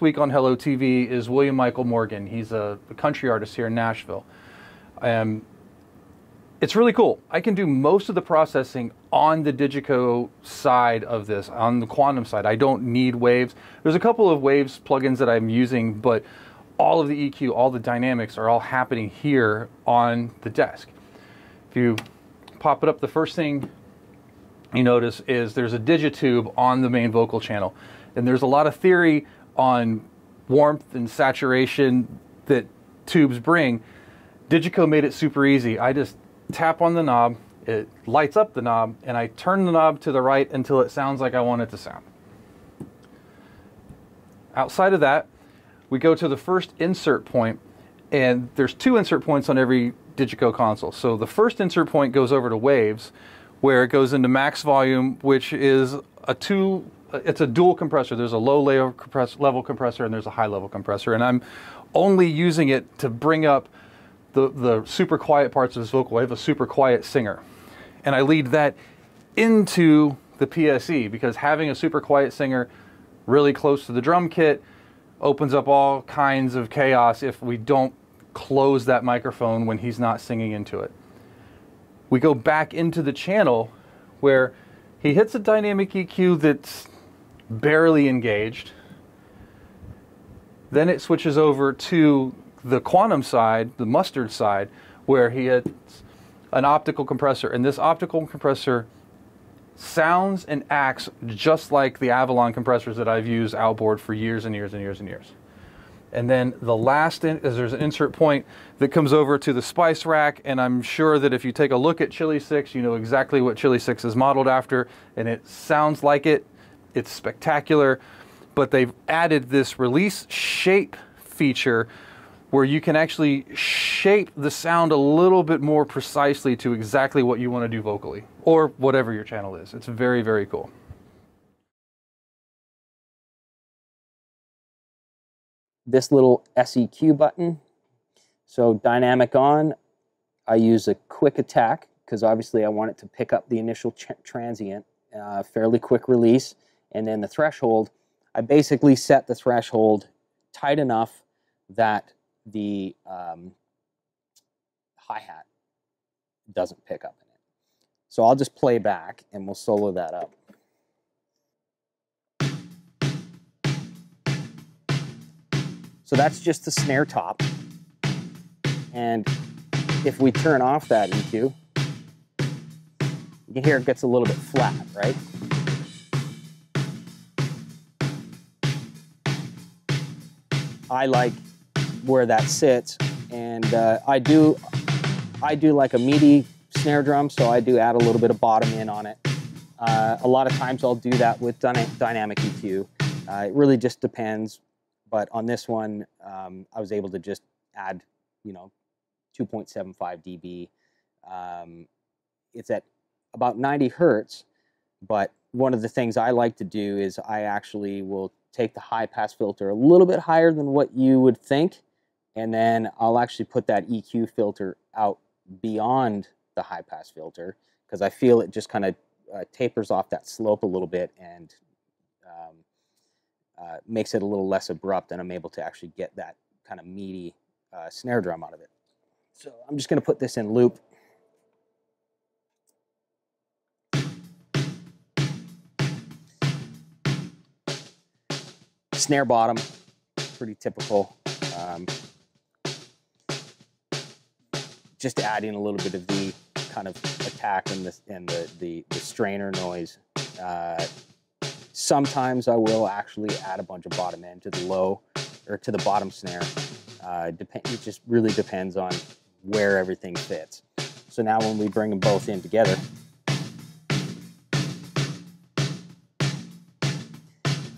Week on Hello TV is William Michael Morgan. He's a, a country artist here in Nashville. Um, it's really cool. I can do most of the processing on the Digico side of this, on the Quantum side. I don't need Waves. There's a couple of Waves plugins that I'm using, but all of the EQ, all the dynamics are all happening here on the desk. If you pop it up, the first thing you notice is there's a digitube on the main vocal channel. And there's a lot of theory on warmth and saturation that tubes bring. Digico made it super easy. I just tap on the knob, it lights up the knob, and I turn the knob to the right until it sounds like I want it to sound. Outside of that, we go to the first insert point, and there's two insert points on every Digico console. So the first insert point goes over to waves, where it goes into MaxxVolume, which is a two, Uh, it's a dual compressor. There's a low level, compress, level compressor and there's a high level compressor. And I'm only using it to bring up the, the super quiet parts of this vocal. I have a super quiet singer. And I lead that into the PSE because having a super quiet singer really close to the drum kit opens up all kinds of chaos if we don't close that microphone when he's not singing into it. We go back into the channel where he hits a dynamic EQ that's barely engaged. Then it switches over to the quantum side, the mustard side, where he hits an optical compressor. And this optical compressor sounds and acts just like the Avalon compressors that I've used outboard for years and years and years and years. And then the last in, is there's an insert point that comes over to the spice rack, and I'm sure that if you take a look at Chili 6, you know exactly what Chili 6 is modeled after, and it sounds like it. It's spectacular, but they've added this release shape feature where you can actually shape the sound a little bit more precisely to exactly what you want to do vocally, or whatever your channel is. It's very, very cool. this little SEQ button. So dynamic on, I use a quick attack because obviously I want it to pick up the initial transient, uh, fairly quick release. And then the threshold, I basically set the threshold tight enough that the um, hi-hat doesn't pick up in it. So I'll just play back and we'll solo that up. So that's just the snare top. And if we turn off that EQ, you can hear it gets a little bit flat, right? I like where that sits, and uh, I do, I do like a meaty snare drum, so I do add a little bit of bottom in on it. Uh, a lot of times I'll do that with dynamic EQ. Uh, it really just depends but on this one, um, I was able to just add, you know, 2.75 dB. Um, it's at about 90 hertz, but one of the things I like to do is I actually will take the high pass filter a little bit higher than what you would think, and then I'll actually put that EQ filter out beyond the high pass filter because I feel it just kind of uh, tapers off that slope a little bit and um, uh, makes it a little less abrupt and I'm able to actually get that kind of meaty uh, snare drum out of it. So I'm just going to put this in loop. Snare bottom, pretty typical. Um, just adding a little bit of the kind of attack and the and the the, the strainer noise uh, Sometimes I will actually add a bunch of bottom end to the low or to the bottom snare. Uh, depend, it just really depends on where everything fits. So now when we bring them both in together,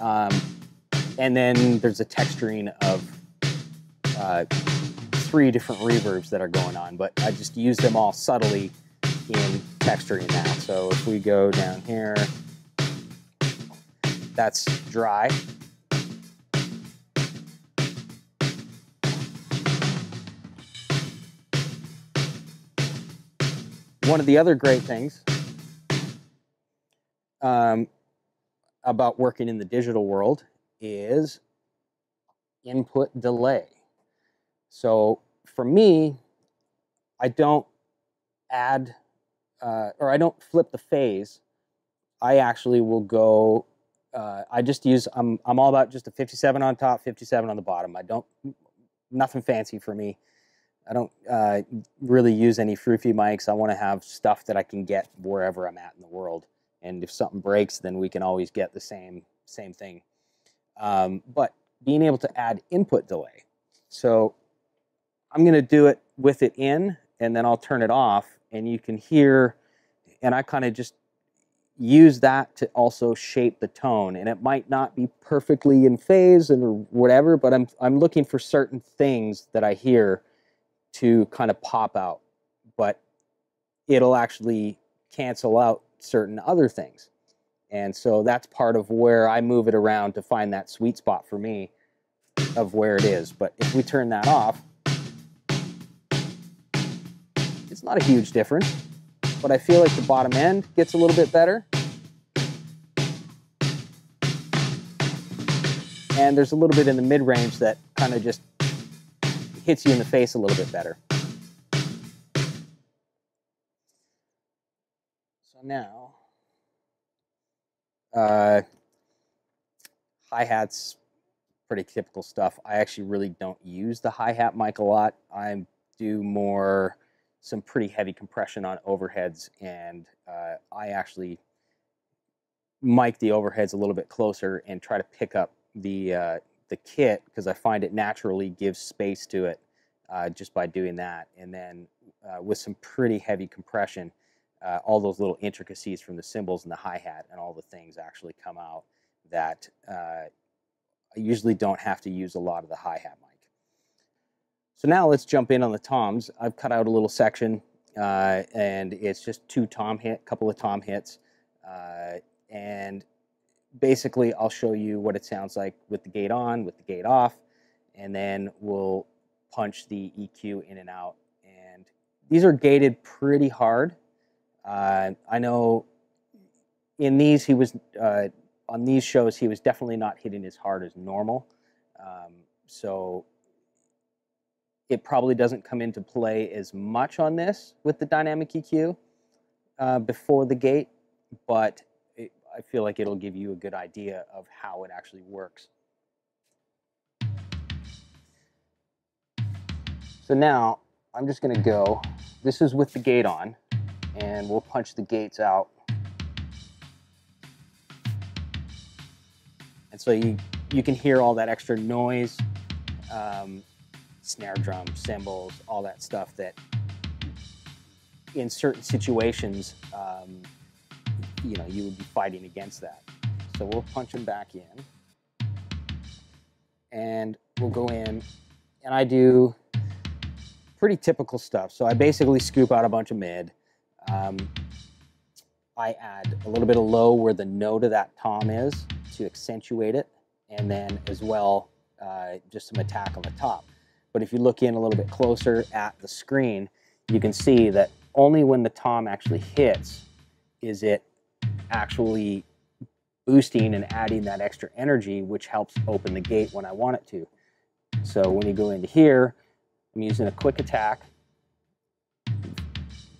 um, and then there's a texturing of uh, three different reverbs that are going on, but I just use them all subtly in texturing that. So if we go down here, that's dry. One of the other great things um, about working in the digital world is input delay. So for me, I don't add uh, or I don't flip the phase. I actually will go. Uh, I just use. I'm I'm all about just a 57 on top, 57 on the bottom. I don't nothing fancy for me. I don't uh, really use any Froofy mics. I want to have stuff that I can get wherever I'm at in the world. And if something breaks, then we can always get the same same thing. Um, but being able to add input delay. So I'm going to do it with it in, and then I'll turn it off, and you can hear, and I kind of just use that to also shape the tone. And it might not be perfectly in phase and whatever, but I'm I'm looking for certain things that I hear to kind of pop out, but it'll actually cancel out certain other things. And so that's part of where I move it around to find that sweet spot for me of where it is. But if we turn that off, it's not a huge difference, but I feel like the bottom end gets a little bit better. And there's a little bit in the mid range that kind of just hits you in the face a little bit better. So now, uh, hi-hats, pretty typical stuff. I actually really don't use the hi-hat mic a lot. I do more some pretty heavy compression on overheads, and uh, I actually mic the overheads a little bit closer and try to pick up the uh, the kit because I find it naturally gives space to it uh, just by doing that. And then uh, with some pretty heavy compression, uh, all those little intricacies from the cymbals and the hi hat and all the things actually come out that uh, I usually don't have to use a lot of the hi hat mic. So now let's jump in on the toms. I've cut out a little section uh, and it's just two tom hit, couple of tom hits. Uh, and basically I'll show you what it sounds like with the gate on, with the gate off, and then we'll punch the EQ in and out. And these are gated pretty hard. Uh, I know in these he was uh, on these shows he was definitely not hitting as hard as normal. Um, so it probably doesn't come into play as much on this with the dynamic EQ uh, before the gate, but I feel like it'll give you a good idea of how it actually works. So now I'm just going to go, this is with the gate on, and we'll punch the gates out. And so you, you can hear all that extra noise, um, snare drum, cymbals, all that stuff that in certain situations um, you know, you would be fighting against that. So we'll punch them back in. And we'll go in and I do pretty typical stuff. So I basically scoop out a bunch of mid. Um, I add a little bit of low where the note of that tom is to accentuate it. And then as well, uh, just some attack on the top. But if you look in a little bit closer at the screen, you can see that only when the tom actually hits is it actually boosting and adding that extra energy, which helps open the gate when I want it to. So when you go into here, I'm using a quick attack,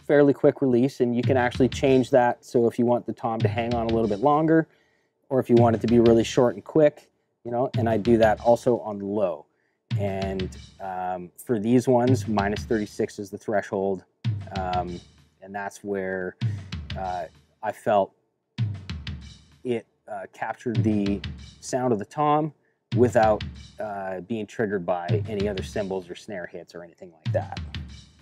fairly quick release, and you can actually change that. So if you want the tom to hang on a little bit longer, or if you want it to be really short and quick, you know, and I do that also on low. And um, for these ones, minus 36 is the threshold. Um, and that's where uh, I felt it uh, captured the sound of the tom without uh, being triggered by any other cymbals or snare hits or anything like that.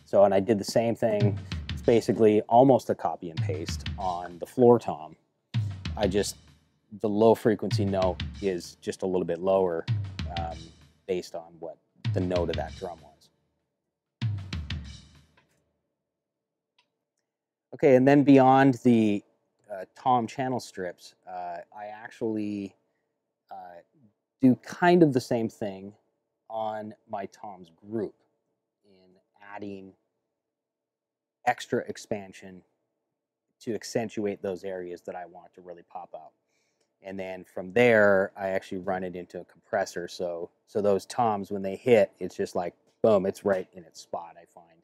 So, and I did the same thing. Basically almost a copy and paste on the floor tom. I just, the low frequency note is just a little bit lower um, based on what the note of that drum was. Okay, and then beyond the uh, Tom channel strips, uh, I actually uh, do kind of the same thing on my Tom's group in adding extra expansion to accentuate those areas that I want to really pop out. and then from there I actually run it into a compressor. So so those toms when they hit, it's just like boom, it's right in its spot. I find.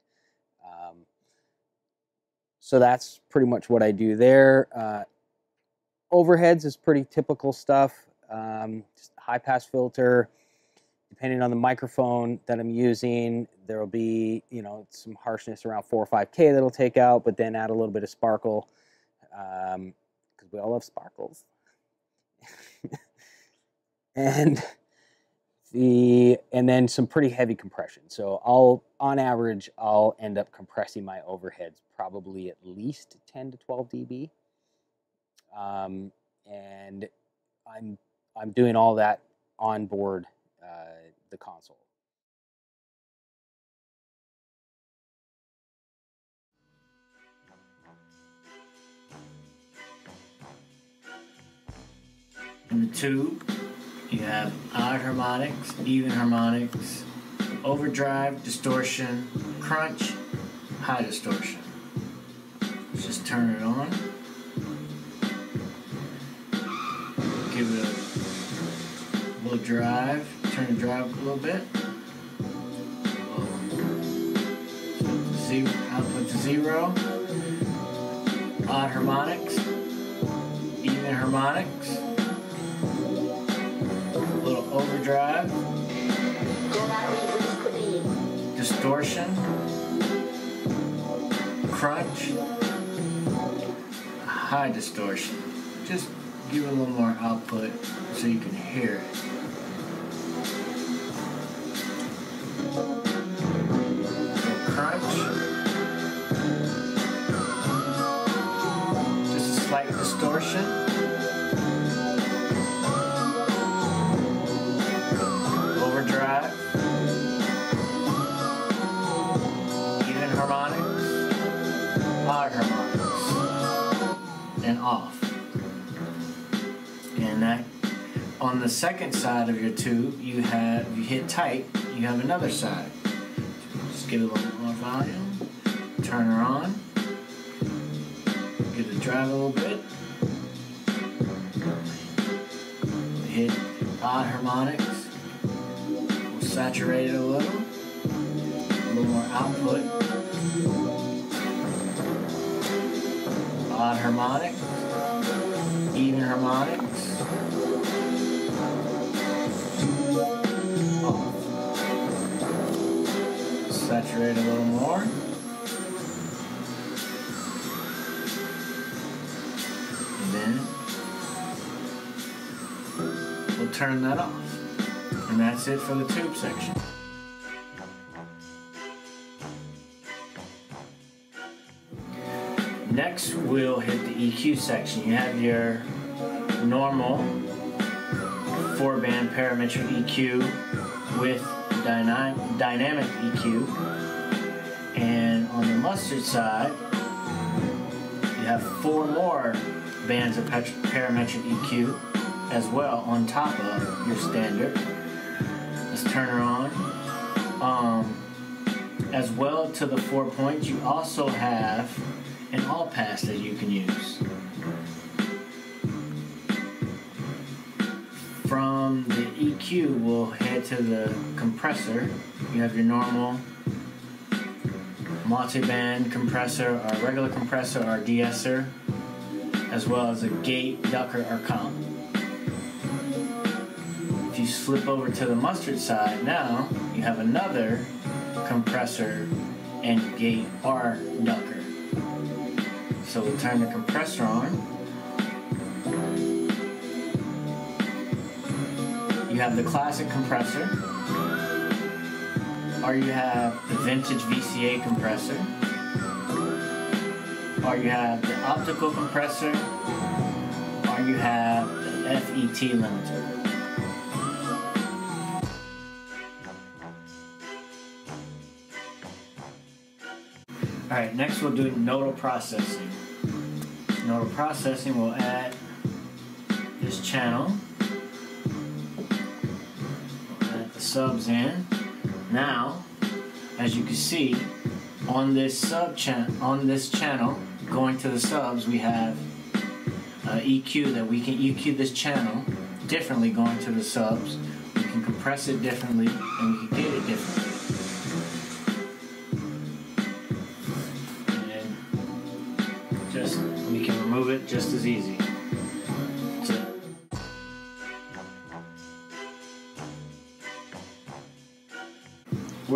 Um, so that's pretty much what I do there. Uh, overheads is pretty typical stuff. Um, high pass filter. Depending on the microphone that I'm using, there will be you know some harshness around four or five k that'll take out, but then add a little bit of sparkle because um, we all love sparkles. and the and then some pretty heavy compression. So I'll on average I'll end up compressing my overheads probably at least 10 to 12 dB. Um, and I'm I'm doing all that on board uh, the console. In the tube, you have odd harmonics, even harmonics, overdrive, distortion, crunch, high distortion. Let's just turn it on. Give it a little drive, turn the drive a little bit. Zero, output to zero. Odd harmonics, even harmonics A little overdrive, distortion, crunch, high distortion. Just give it a little more output so you can hear it. Just a slight distortion. overdrive, even harmonics, odd harmonics, and off. And that on the second side of your tube, you have you hit tight, you have another side. Just give it a little volume, turn her on, give it drive a little bit, hit odd harmonics saturate it a little. A little more output. Odd harmonics. Even harmonics. Saturate a little more. And then we'll turn that off. And that's it for the tube section. Next, we'll hit the EQ section. You have your normal four band parametric EQ with dyna dynamic EQ. And on the mustard side, you have four more bands of parametric EQ as well on top of your standard. Let's turn her on. Um, as well to the four points, you also have an all pass that you can use. From the EQ, we'll head to the compressor. You have your normal multi-band compressor, our regular compressor, our de-esser, as well as a gate, ducker, or comp. If you flip over to the mustard side, now you have another compressor and gate or ducker. So we'll turn the compressor on. Have the classic compressor, or you have the vintage VCA compressor, or you have the optical compressor, or you have the FET limiter. All right, next we'll do nodal processing. Nodal processing will add this channel. Subs in. Now, as you can see, on this sub channel, on this channel, going to the subs, we have uh, EQ that we can EQ this channel differently going to the subs. We can compress it differently and we can get it differently. And just we can remove it just as easy.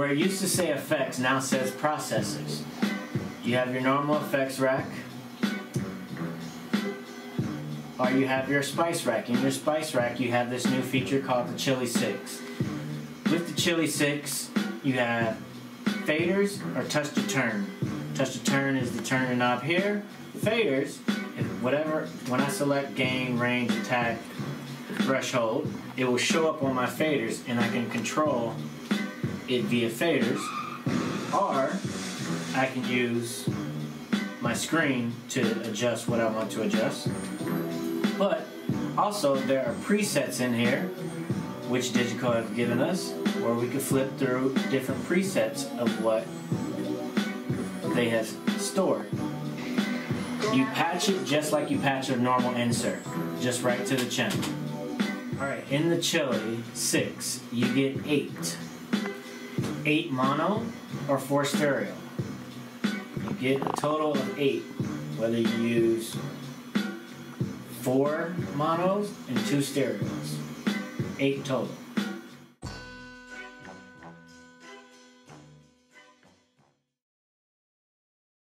Where it used to say effects now says processors. You have your normal effects rack, or you have your spice rack. In your spice rack, you have this new feature called the Chili 6. With the Chili 6, you have faders or touch to turn. Touch to turn is the turn knob here. Faders, whatever, when I select gain, range, attack, threshold, it will show up on my faders and I can control it via faders. Or I can use my screen to adjust what I want to adjust. But also there are presets in here, which Digico have given us, where we can flip through different presets of what they have stored. You patch it just like you patch a normal insert, just right to the channel. Alright, in the Chili 6, you get 8. 8 mono or 4 stereo. You get a total of 8, whether you use 4 monos and 2 stereos. 8 total.